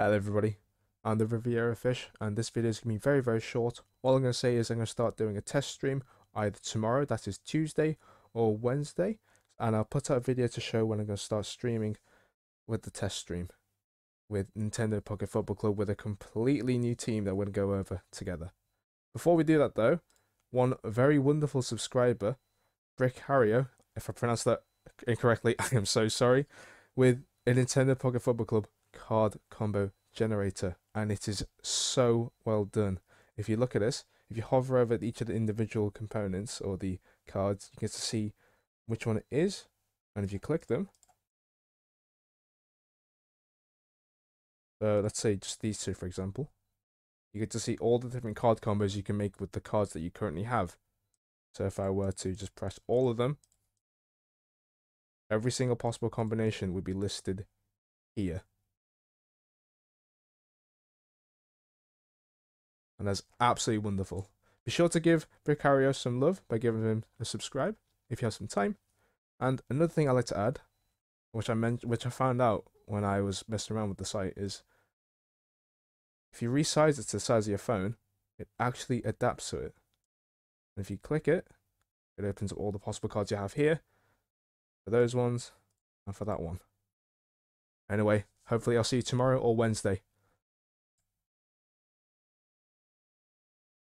Hello everybody, I'm the Riviera Fish and this video is going to be very very short. All I'm going to say is I'm going to start doing a test stream either tomorrow, that is Tuesday, or Wednesday. And I'll put out a video to show when I'm going to start streaming with the test stream with Nintendo Pocket Football Club with a completely new team that we're going to go over together. Before we do that though, one very wonderful subscriber, BrickHario, if I pronounced that incorrectly, I am so sorry, with a Nintendo Pocket Football Club card combo generator and it is so well done. If you look at this, if you hover over each of the individual components or the cards, you get to see which one it is. And if you click them, so let's say just these two, for example, you get to see all the different card combos you can make with the cards that you currently have. So if I were to just press all of them, every single possible combination would be listed here. And that's absolutely wonderful. Be sure to give BrickHario some love by giving him a subscribe if you have some time. And another thing I like to add, which I meant, which I found out when I was messing around with the site, is if you resize it to the size of your phone, it actually adapts to it. And if you click it, it opens up all the possible cards you have here for those ones and for that one. Anyway, hopefully I'll see you tomorrow or Wednesday.